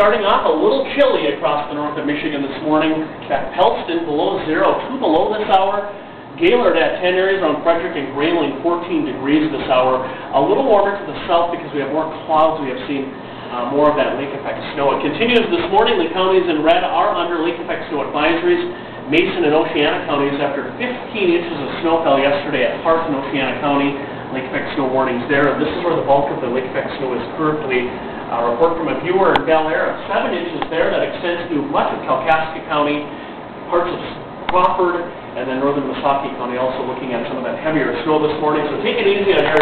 Starting off a little chilly across the north of Michigan this morning. At Pellston below zero, two below this hour. Gaylord at 10 areas around Frederic and Grayling 14 degrees this hour. A little warmer to the south because we have more clouds. We have seen uh, more of that lake effect snow. It continues this morning. The counties in red are under lake effect snow advisories. Mason and Oceana counties after 15 inches of snow fell yesterday at Hart and Oceana County. Lake effect snow warnings there. This is where the bulk of the lake effect snow is currently. A report from a viewer in Bellaire of 7 inches there that extends through much of Kalkaska County, parts of Crawford, and then northern Missaukee County also looking at some of that heavier snow this morning. So take it easy on temperatures